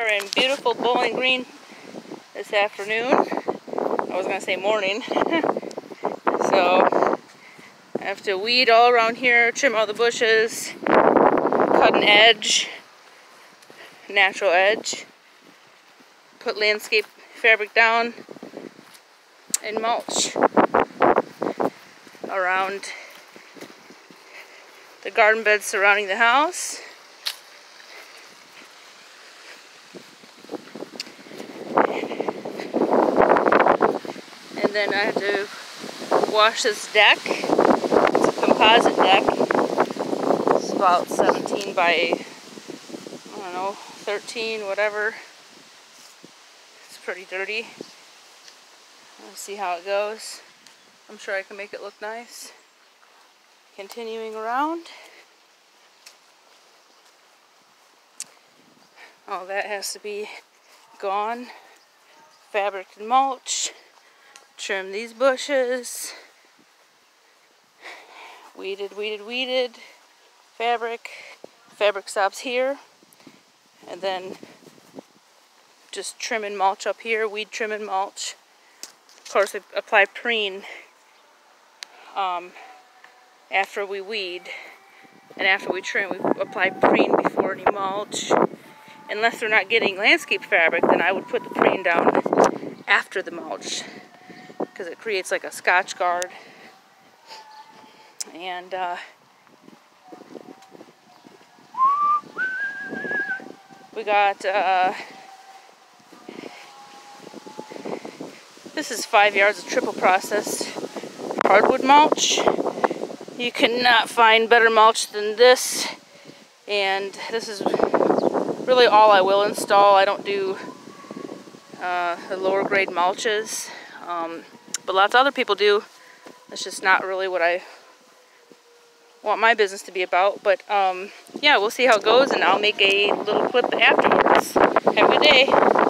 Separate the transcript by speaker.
Speaker 1: We're in beautiful Bowling Green this afternoon. I was gonna say morning. so I have to weed all around here, trim all the bushes, cut an edge, natural edge, put landscape fabric down, and mulch around the garden beds surrounding the house. And then I have to wash this deck. It's a composite deck. It's about 17 by, I don't know, 13, whatever. It's pretty dirty. Let's see how it goes. I'm sure I can make it look nice. Continuing around. All that has to be gone. Fabric and mulch. Trim these bushes. Weeded, weeded, weeded. Fabric. Fabric stops here. And then just trim and mulch up here. Weed, trim, and mulch. Of course, I apply preen um, after we weed. And after we trim, we apply preen before any mulch. Unless they're not getting landscape fabric, then I would put the preen down after the mulch. Because it creates like a Scotchgard. And uh, we got uh, this is five yards of triple processed hardwood mulch. You cannot find better mulch than this. And this is really all I will install. I don't do uh, the lower grade mulches. Um, but lots of other people do. That's just not really what I want my business to be about. But um, yeah, we'll see how it goes and I'll make a little clip afterwards. Have a good day.